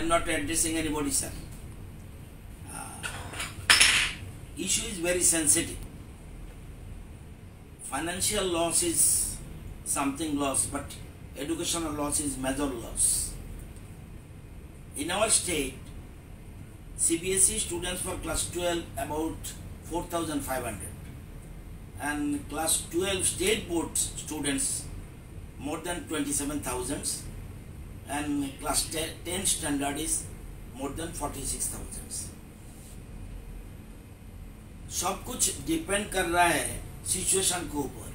am not addressing anybody, sir. Uh, issue is very sensitive. Financial loss is something loss, but educational loss is major loss. In our state, CBSE students for class 12 about 4,500 and class 12 state board students more than 27,000 and class 10, 10 standard is more than 46,000 सब कुछ depend कर रहा है situation के ऊपर।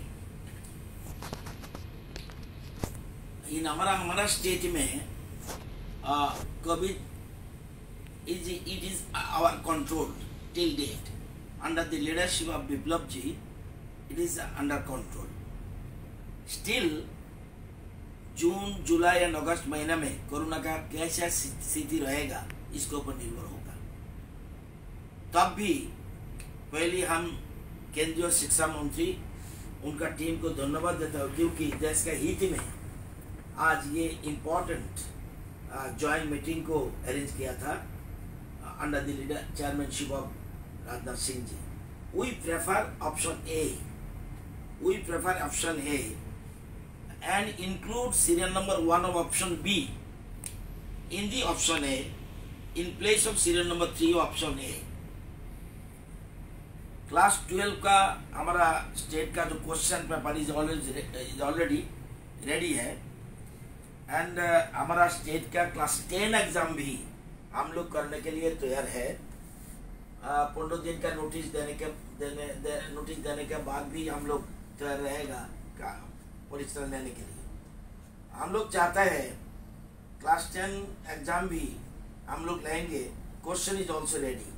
इन हमारा हमारा state में कभी is it is our control till date under the leadership of Biplab ji it is under control still June, July and अगस्त महीने में कोरोना का कैसा स्थिति रहेगा, इसके ऊपर निर्भर होगा। तब भी पहले हम केंद्रीय शिक्षा मंत्री, उनका टीम को धन्यवाद देता हूँ, क्योंकि देश के हित में आज ये इम्पोर्टेंट ज्वाइंट मीटिंग को अरेंज किया था under the leader chairmanship of Rajnath Singh ji. We prefer option A we prefer option A and include serial number 1 of option B in the option A in place of serial number 3 of option A. Class 12 का हमारा state का जो question paper is is already ready है and uh, हमारा state का class 10 exam भी हम लोग करने के लिए तैयार है पंद्रह दिन का नोटिस देने के देने दे, नोटिस देने के बाद भी हम लोग तैयार रहेगा परीक्षा लेने के लिए। हम लोग चाहते हैं क्लास टेन एग्ज़ाम भी हम लोग लेंगे। Question is also ready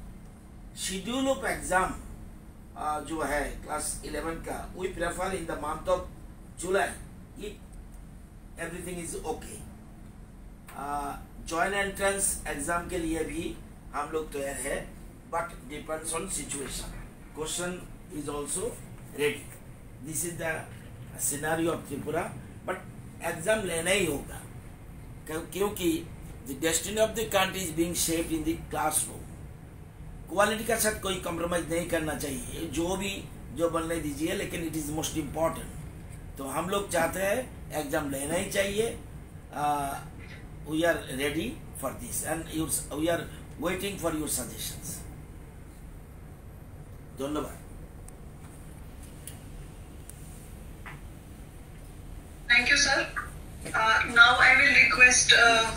schedule of exam जो है क्लास इलेवन का we prefer in the month of July if everything is okay joint entrance exam के लिए भी हम लोग तैयार है but depends on situation question is also ready this is the scenario of Tripura but exam लेना ही होगा। क्योंकि the destiny of the country is being shaped in the classroom quality का साथ कोई कॉम्प्रोमाइज नहीं करना चाहिए। जो भी, जो बनने दीजिए, लेकिन इट इज़ मोस्ट इंपॉर्टेंट तो हम लोग चाहते हैं एग्ज़ाम लेना ही चाहिए। We are ready for this and your we are waiting for your suggestions धन्यवाद। Thank you, sir. Uh, now I will request uh,